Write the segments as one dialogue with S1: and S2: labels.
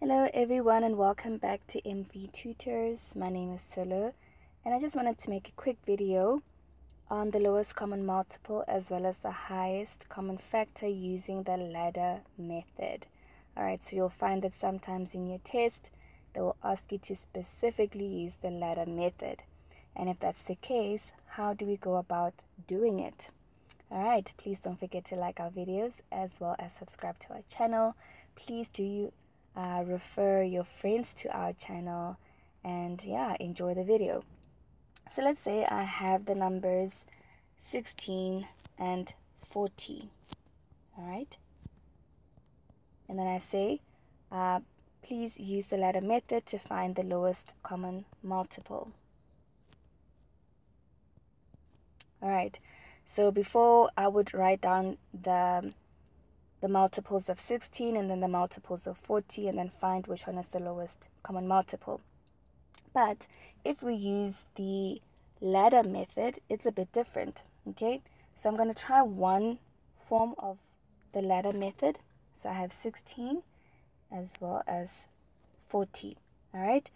S1: Hello everyone and welcome back to MV Tutors. My name is Tolo and I just wanted to make a quick video on the lowest common multiple as well as the highest common factor using the ladder method. Alright, so you'll find that sometimes in your test they will ask you to specifically use the ladder method. And if that's the case, how do we go about doing it? Alright, please don't forget to like our videos as well as subscribe to our channel. Please do you uh, refer your friends to our channel and yeah enjoy the video. So let's say I have the numbers 16 and 40 all right and then I say uh, please use the ladder method to find the lowest common multiple. All right so before I would write down the the multiples of 16 and then the multiples of 40 and then find which one is the lowest common multiple. But if we use the ladder method, it's a bit different, okay? So I'm going to try one form of the ladder method. So I have 16 as well as 40, all right?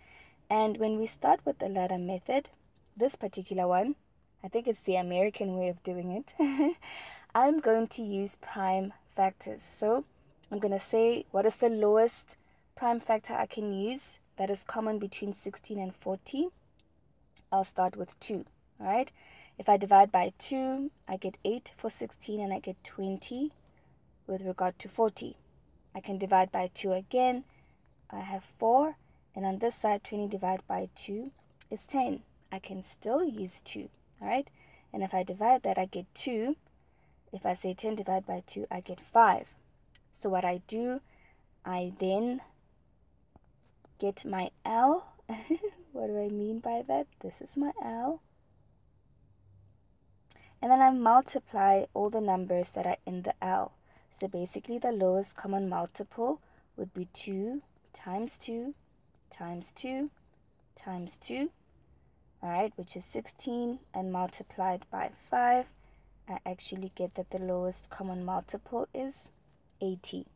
S1: And when we start with the ladder method, this particular one, I think it's the American way of doing it, I'm going to use prime factors. So I'm going to say what is the lowest prime factor I can use that is common between 16 and 40. I'll start with 2. Alright, if I divide by 2, I get 8 for 16 and I get 20 with regard to 40. I can divide by 2 again. I have 4 and on this side 20 divided by 2 is 10. I can still use 2. Alright, and if I divide that I get 2 if I say 10 divided by 2, I get 5. So what I do, I then get my L. what do I mean by that? This is my L. And then I multiply all the numbers that are in the L. So basically the lowest common multiple would be 2 times 2 times 2 times 2. Alright, which is 16 and multiplied by 5 I actually get that the lowest common multiple is 80.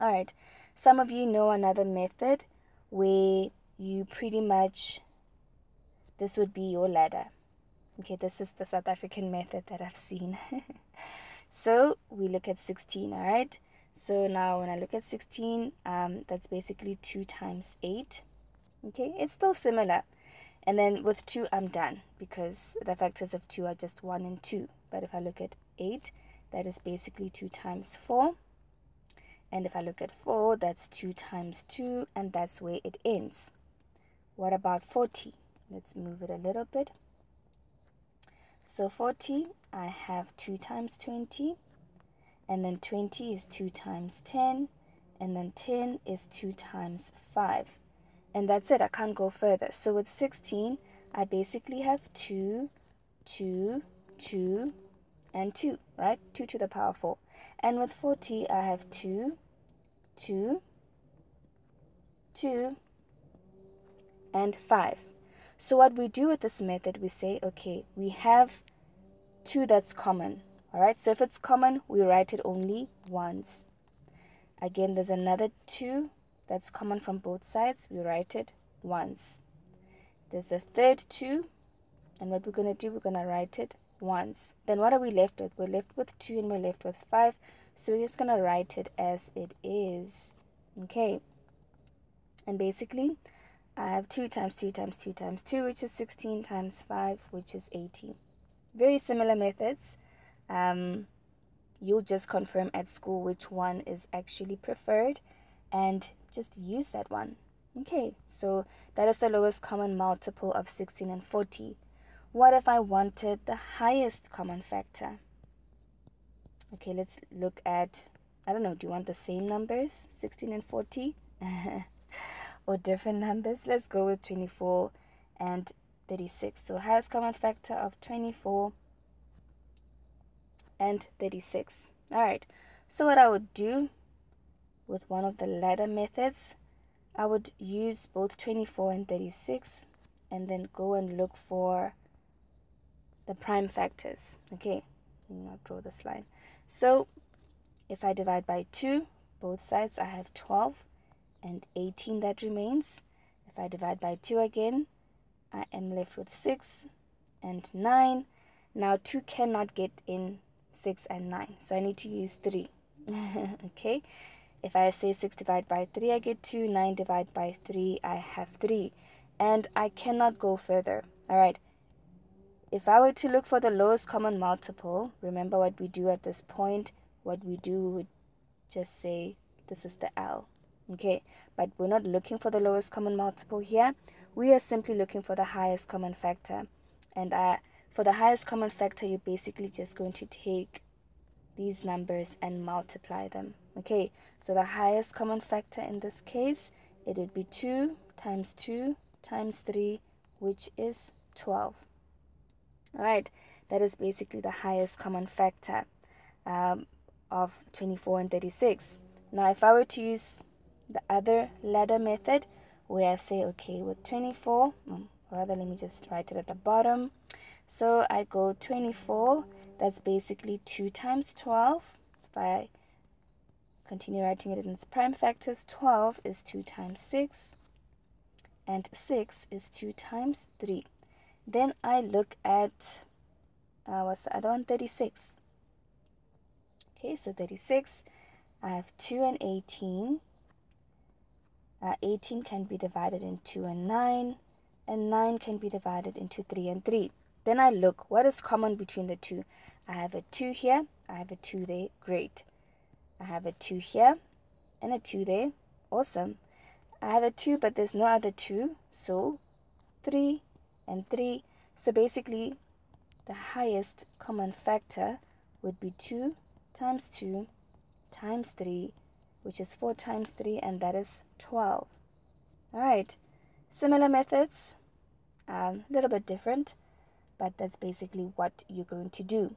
S1: Alright, some of you know another method where you pretty much, this would be your ladder. Okay, this is the South African method that I've seen. so we look at 16, alright? So now when I look at 16, um, that's basically 2 times 8. Okay, it's still similar. And then with 2, I'm done because the factors of 2 are just 1 and 2. But if I look at 8, that is basically 2 times 4. And if I look at 4, that's 2 times 2, and that's where it ends. What about 40? Let's move it a little bit. So 40, I have 2 times 20, and then 20 is 2 times 10, and then 10 is 2 times 5. And that's it, I can't go further. So with 16, I basically have 2, 2, 2, and 2, right? 2 to the power 4. And with 40, I have 2, 2, 2, and 5. So what we do with this method, we say, okay, we have 2 that's common. Alright, so if it's common, we write it only once. Again, there's another 2 that's common from both sides. We write it once. There's a third 2, and what we're going to do, we're going to write it once. Then what are we left with? We're left with 2 and we're left with 5. So we're just going to write it as it is. Okay. And basically, I have 2 times 2 times 2 times 2, which is 16 times 5, which is 80. Very similar methods. Um, you'll just confirm at school which one is actually preferred and just use that one. Okay, so that is the lowest common multiple of 16 and 40. What if I wanted the highest common factor? Okay, let's look at, I don't know, do you want the same numbers, 16 and 40? or different numbers? Let's go with 24 and 36. So highest common factor of 24 and 36. All right, so what I would do with one of the ladder methods, I would use both 24 and 36 and then go and look for the prime factors. Okay, I'll draw this line. So if I divide by 2, both sides, I have 12. and 18 that remains. If I divide by 2 again, I am left with 6 and 9. Now 2 cannot get in 6 and 9, so I need to use 3. okay, if I say 6 divided by 3, I get 2. 9 divided by 3, I have 3. And I cannot go further. Alright, if I were to look for the lowest common multiple, remember what we do at this point. What we do would just say this is the L. Okay, but we're not looking for the lowest common multiple here. We are simply looking for the highest common factor. And uh, for the highest common factor, you're basically just going to take these numbers and multiply them. Okay, so the highest common factor in this case, it would be 2 times 2 times 3, which is 12. Alright, that is basically the highest common factor um, of 24 and 36. Now, if I were to use the other ladder method, where I say, okay, with 24, mm, rather let me just write it at the bottom. So I go 24, that's basically 2 times 12. If I continue writing it in its prime factors, 12 is 2 times 6, and 6 is 2 times 3. Then I look at, uh, what's the other one? 36. Okay, so 36, I have 2 and 18. Uh, 18 can be divided into 2 and 9, and 9 can be divided into 3 and 3. Then I look, what is common between the two? I have a 2 here, I have a 2 there, great. I have a 2 here, and a 2 there, awesome. I have a 2, but there's no other 2, so 3 and 3. So basically, the highest common factor would be 2 times 2 times 3, which is 4 times 3, and that is 12. Alright, similar methods, a um, little bit different, but that's basically what you're going to do.